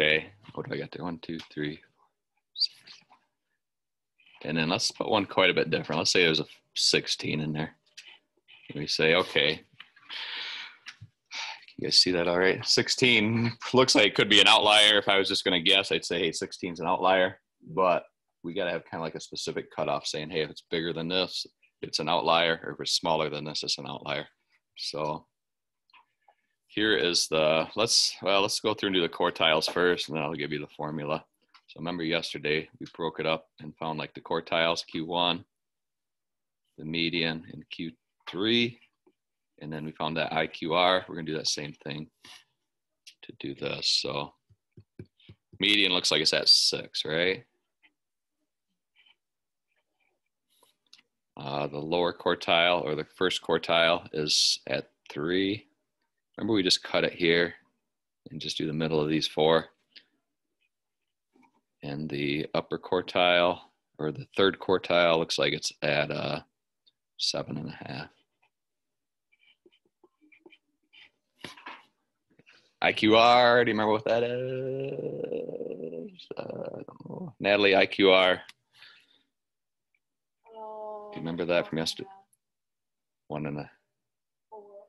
Okay, what do I got there? One, two, three, four, six. And then let's put one quite a bit different. Let's say there's a 16 in there. We say, okay. You guys see that all right? 16 looks like it could be an outlier. If I was just going to guess, I'd say, hey, 16 is an outlier. But we got to have kind of like a specific cutoff saying, hey, if it's bigger than this, it's an outlier, or if it's smaller than this, it's an outlier. So here is the, let's, well, let's go through and do the quartiles first, and then I'll give you the formula. So remember yesterday, we broke it up and found like the quartiles, Q1, the median, and Q3. And then we found that IQR. We're gonna do that same thing to do this. So median looks like it's at six, right? Uh, the lower quartile or the first quartile is at three. Remember we just cut it here and just do the middle of these four. And the upper quartile or the third quartile looks like it's at uh, seven and a half. IQR, do you remember what that is? Uh, Natalie, IQR. Do you remember that from yesterday? One and a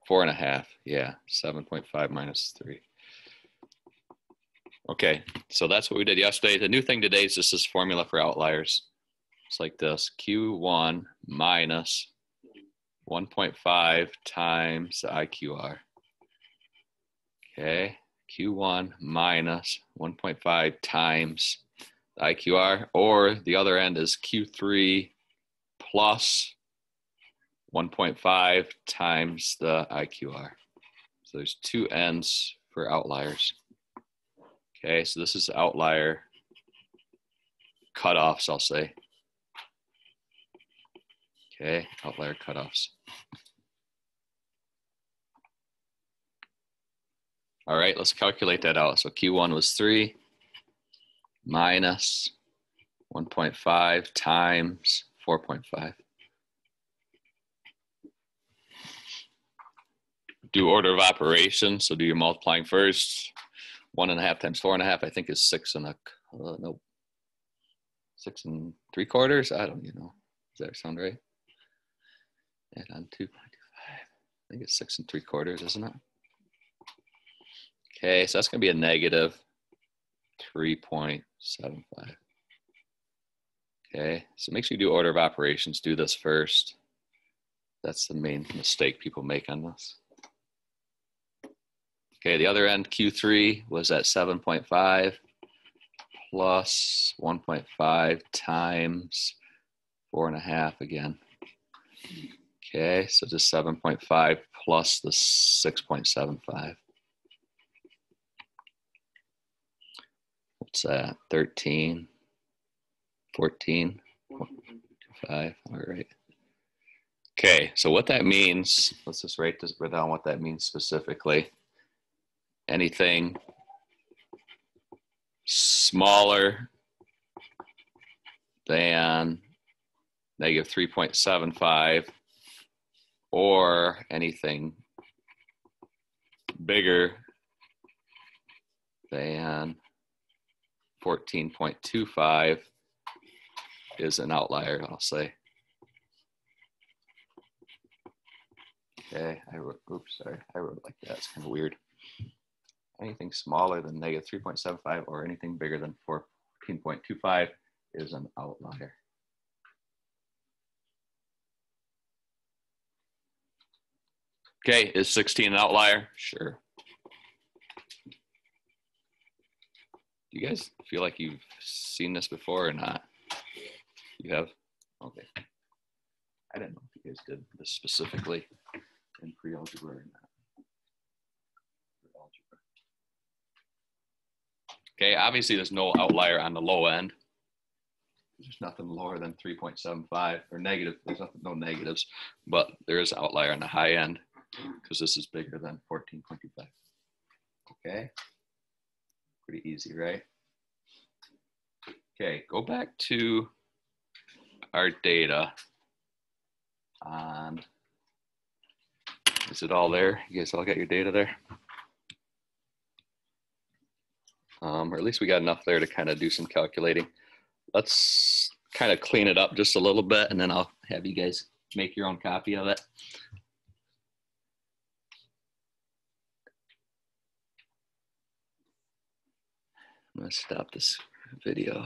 four and a half. Yeah, 7.5 minus three. Okay, so that's what we did yesterday. The new thing today is this is formula for outliers. It's like this, Q1 minus 1.5 times IQR. Okay, Q1 minus 1.5 times IQR, or the other end is Q3 plus 1.5 times the IQR. So there's two ends for outliers. Okay, so this is outlier cutoffs, I'll say. Okay, outlier cutoffs. All right, let's calculate that out. So Q1 was 3 minus 1.5 times 4.5. Do order of operations. So do your multiplying first. One and a half times four and a half, I think is six and a, uh, no, six and three quarters. I don't, you know, does that sound right? Add on 2.25. I think it's six and three quarters, isn't it? Okay, so that's going to be a negative 3.75. Okay, so make sure you do order of operations. Do this first. That's the main mistake people make on this. Okay, the other end, Q3 was at 7.5 plus 1.5 times four and a half again. Okay, so just 7.5 plus the 6.75. What's that? 13, 14, 5. All right. Okay, so what that means, let's just write this down what that means specifically. Anything smaller than negative 3.75 or anything bigger than 14.25 is an outlier, I'll say. Okay, I wrote, oops, sorry, I wrote like that. It's kind of weird. Anything smaller than negative 3.75 or anything bigger than 14.25 is an outlier. Okay, is 16 an outlier? Sure. Do you guys feel like you've seen this before or not? You have? Okay. I don't know if you guys did this specifically in pre-algebra or not. Okay, obviously there's no outlier on the low end. There's nothing lower than 3.75 or negative. There's nothing, no negatives, but there is outlier on the high end because this is bigger than 14.25. Okay. Pretty easy, right? Okay, go back to our data on, is it all there? You guys all got your data there? Um, or at least we got enough there to kind of do some calculating. Let's kind of clean it up just a little bit, and then I'll have you guys make your own copy of it. I'm gonna stop this video.